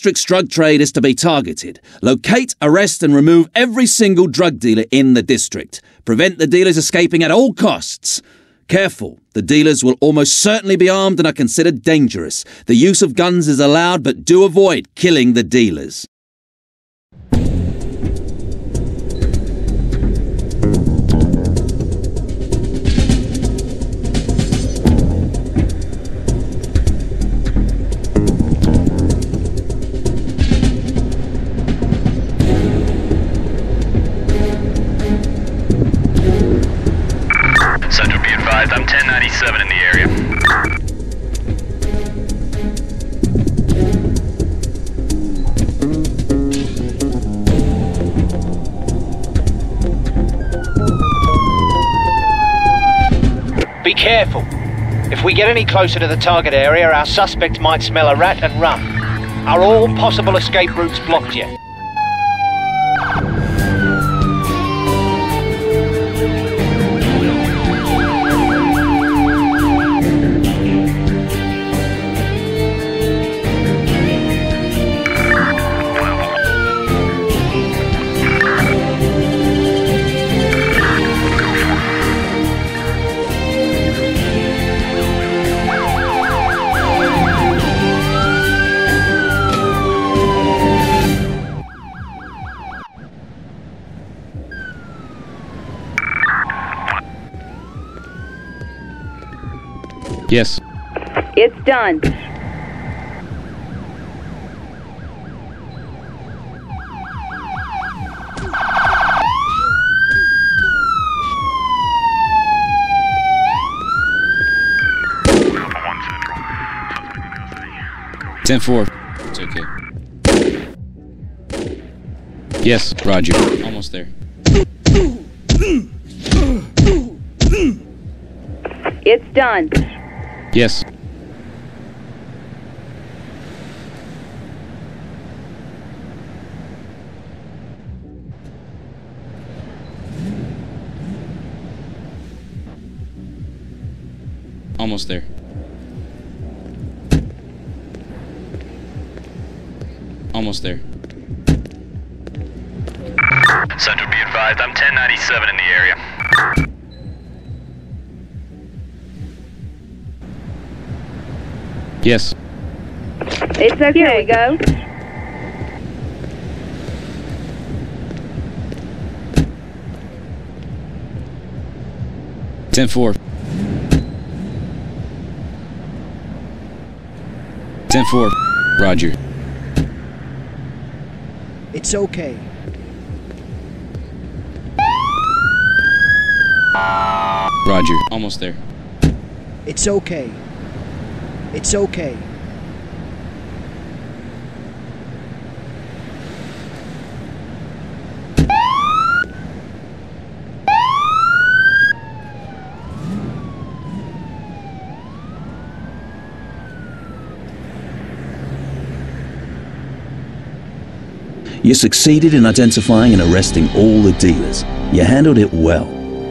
district's drug trade is to be targeted. Locate, arrest, and remove every single drug dealer in the district. Prevent the dealers escaping at all costs. Careful, the dealers will almost certainly be armed and are considered dangerous. The use of guns is allowed, but do avoid killing the dealers. 7 in the area. Be careful. If we get any closer to the target area, our suspect might smell a rat and run. Are all possible escape routes blocked yet? Yes. It's done. Ten four. It's okay. Yes, Roger. Almost there. It's done. Yes. Almost there. Almost there. Central be advised, I'm 1097 in the area. Yes. It's okay. Here we go. Ten four. Ten four. Roger. It's okay. Roger. Almost there. It's okay. It's okay. You succeeded in identifying and arresting all the dealers. You handled it well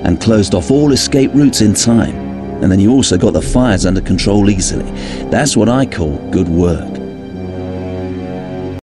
and closed off all escape routes in time. And then you also got the fires under control easily. That's what I call good work.